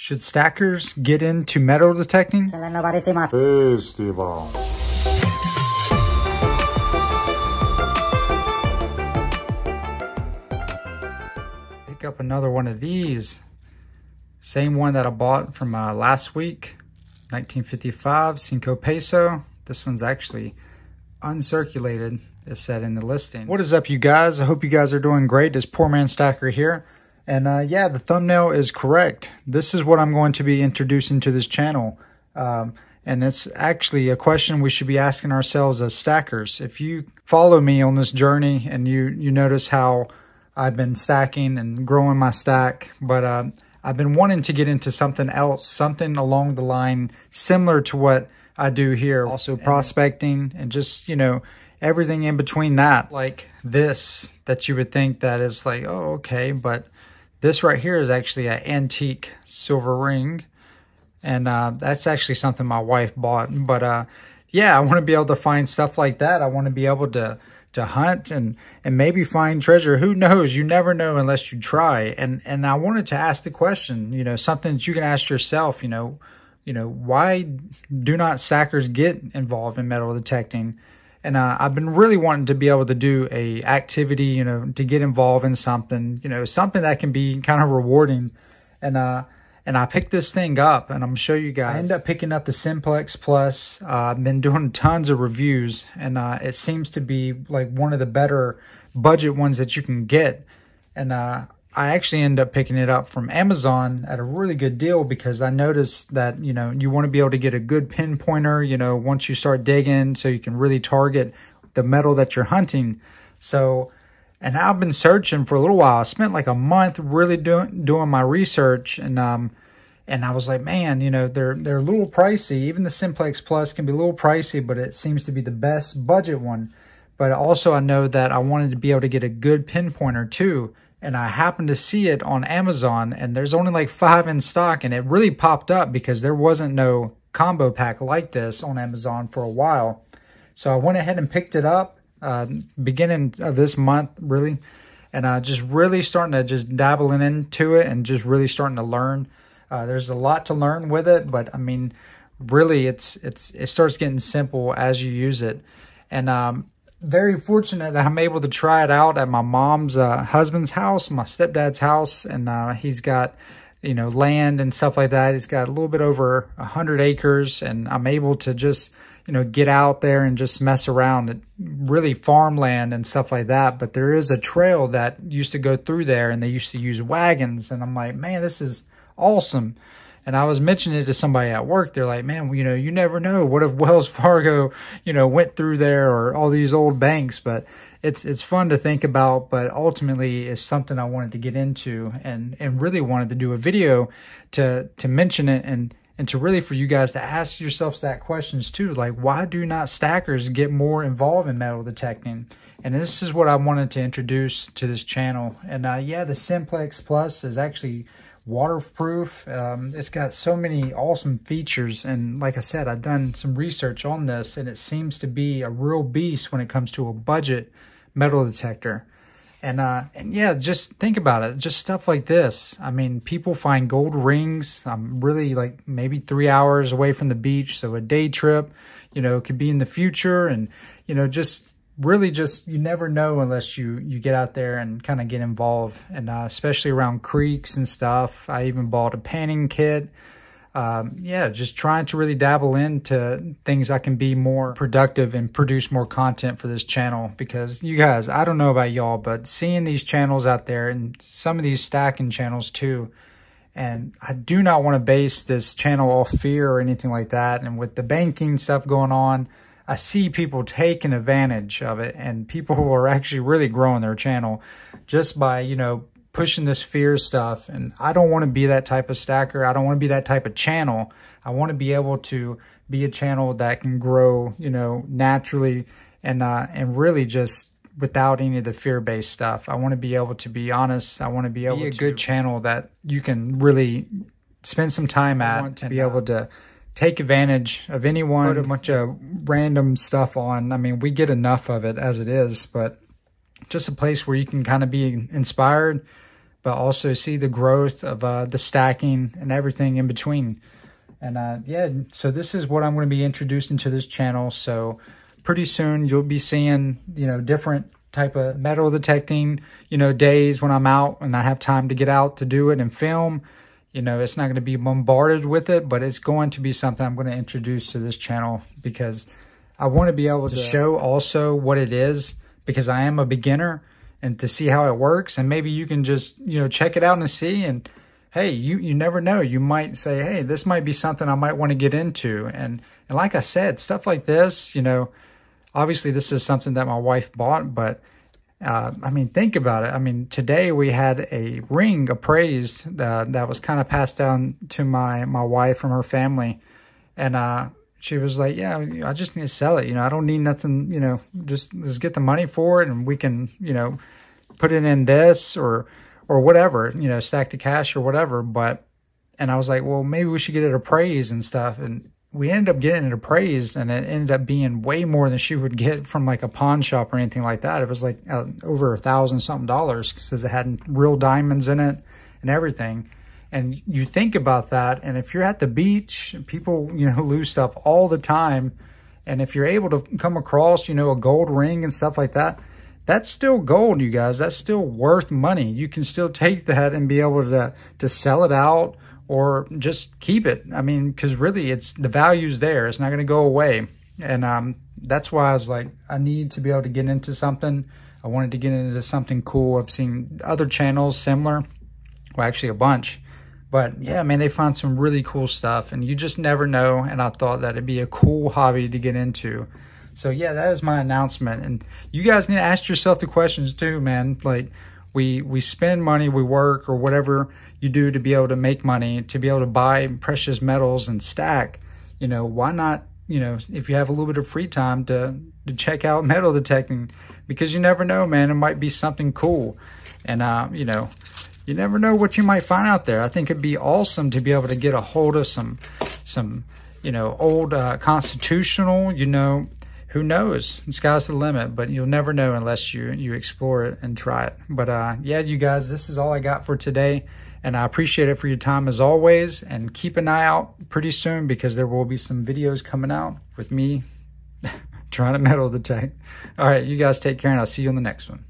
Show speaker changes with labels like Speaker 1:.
Speaker 1: Should stackers get into metal detecting?
Speaker 2: Can let nobody see my
Speaker 3: Festival.
Speaker 1: Pick up another one of these. Same one that I bought from uh, last week. 1955 Cinco Peso. This one's actually uncirculated, as said in the listing. What is up, you guys? I hope you guys are doing great. It's Poor Man Stacker here. And uh, yeah, the thumbnail is correct. This is what I'm going to be introducing to this channel. Um, and it's actually a question we should be asking ourselves as stackers. If you follow me on this journey and you, you notice how I've been stacking and growing my stack, but uh, I've been wanting to get into something else, something along the line similar to what I do here. Also prospecting and just, you know, everything in between that. Like this that you would think that is like, oh, okay. But this right here is actually an antique silver ring. And uh, that's actually something my wife bought. But uh, yeah, I want to be able to find stuff like that. I want to be able to to hunt and and maybe find treasure. Who knows? You never know unless you try. And and I wanted to ask the question, you know, something that you can ask yourself, you know, you know, why do not stackers get involved in metal detecting? And uh, I've been really wanting to be able to do a activity, you know, to get involved in something, you know, something that can be kind of rewarding. And uh, and I picked this thing up and I'm gonna show you guys. I ended up picking up the Simplex Plus. Uh, I've been doing tons of reviews and uh, it seems to be like one of the better budget ones that you can get. And uh, I actually end up picking it up from Amazon at a really good deal because I noticed that, you know, you want to be able to get a good pinpointer, you know, once you start digging so you can really target the metal that you're hunting. So and I've been searching for a little while. I spent like a month really doing doing my research, and um, and I was like, man, you know, they're they're a little pricey. Even the Simplex Plus can be a little pricey, but it seems to be the best budget one. But also, I know that I wanted to be able to get a good pinpointer too, and I happened to see it on Amazon, and there's only like five in stock, and it really popped up because there wasn't no combo pack like this on Amazon for a while. So I went ahead and picked it up uh, beginning of this month, really. And uh, just really starting to just dabbling into it and just really starting to learn. Uh, there's a lot to learn with it, but I mean, really, it's it's it starts getting simple as you use it. And um, very fortunate that I'm able to try it out at my mom's uh, husband's house, my stepdad's house, and uh, he's got you know land and stuff like that. He's got a little bit over a hundred acres, and I'm able to just you know, get out there and just mess around. It, really farmland and stuff like that. But there is a trail that used to go through there and they used to use wagons. And I'm like, man, this is awesome. And I was mentioning it to somebody at work. They're like, man, you know, you never know. What if Wells Fargo, you know, went through there or all these old banks? But it's it's fun to think about, but ultimately it's something I wanted to get into and and really wanted to do a video to to mention it and and to really for you guys to ask yourselves that questions too like why do not stackers get more involved in metal detecting and this is what i wanted to introduce to this channel and uh, yeah the simplex plus is actually waterproof um, it's got so many awesome features and like i said i've done some research on this and it seems to be a real beast when it comes to a budget metal detector and uh, and yeah, just think about it. Just stuff like this. I mean, people find gold rings. I'm really like maybe three hours away from the beach, so a day trip, you know, could be in the future, and you know, just really just you never know unless you you get out there and kind of get involved, and uh, especially around creeks and stuff. I even bought a panning kit um, yeah, just trying to really dabble into things I can be more productive and produce more content for this channel. Because you guys, I don't know about y'all, but seeing these channels out there and some of these stacking channels too, and I do not want to base this channel off fear or anything like that. And with the banking stuff going on, I see people taking advantage of it and people who are actually really growing their channel just by, you know, pushing this fear stuff. And I don't want to be that type of stacker. I don't want to be that type of channel. I want to be able to be a channel that can grow, you know, naturally and uh, and really just without any of the fear-based stuff. I want to be able to be honest. I want to be able to be a to good channel that you can really spend some time at to be able to take advantage of anyone, put a bunch of random stuff on. I mean, we get enough of it as it is, but just a place where you can kind of be inspired, but also see the growth of uh, the stacking and everything in between. And uh, yeah, so this is what I'm going to be introducing to this channel. So pretty soon you'll be seeing, you know, different type of metal detecting, you know, days when I'm out and I have time to get out to do it and film. You know, it's not going to be bombarded with it, but it's going to be something I'm going to introduce to this channel because I want to be able to show also what it is because I am a beginner and to see how it works. And maybe you can just, you know, check it out and see. And hey, you, you never know. You might say, hey, this might be something I might want to get into. And, and like I said, stuff like this, you know, obviously this is something that my wife bought, but uh, I mean, think about it. I mean, today we had a ring appraised uh, that was kind of passed down to my, my wife from her family. And, uh, she was like, yeah, I just need to sell it. You know, I don't need nothing, you know, just let's get the money for it and we can, you know, put it in this or, or whatever, you know, stack the cash or whatever. But, and I was like, well, maybe we should get it appraised and stuff. And we ended up getting it appraised and it ended up being way more than she would get from like a pawn shop or anything like that. It was like uh, over a thousand something dollars because it had real diamonds in it and everything. And you think about that, and if you're at the beach, people, you know, lose stuff all the time. And if you're able to come across, you know, a gold ring and stuff like that, that's still gold, you guys. That's still worth money. You can still take that and be able to, to sell it out or just keep it. I mean, because really it's the value's there. It's not going to go away. And um, that's why I was like, I need to be able to get into something. I wanted to get into something cool. I've seen other channels similar, well, actually a bunch but yeah, man, they found some really cool stuff and you just never know. And I thought that it'd be a cool hobby to get into. So yeah, that is my announcement. And you guys need to ask yourself the questions too, man. Like we, we spend money, we work or whatever you do to be able to make money, to be able to buy precious metals and stack, you know, why not, you know, if you have a little bit of free time to, to check out metal detecting because you never know, man, it might be something cool. And, uh, you know, you never know what you might find out there. I think it'd be awesome to be able to get a hold of some, some, you know, old uh, constitutional, you know, who knows? The sky's the limit, but you'll never know unless you, you explore it and try it. But uh, yeah, you guys, this is all I got for today. And I appreciate it for your time as always. And keep an eye out pretty soon because there will be some videos coming out with me trying to metal detect. All right, you guys take care and I'll see you on the next one.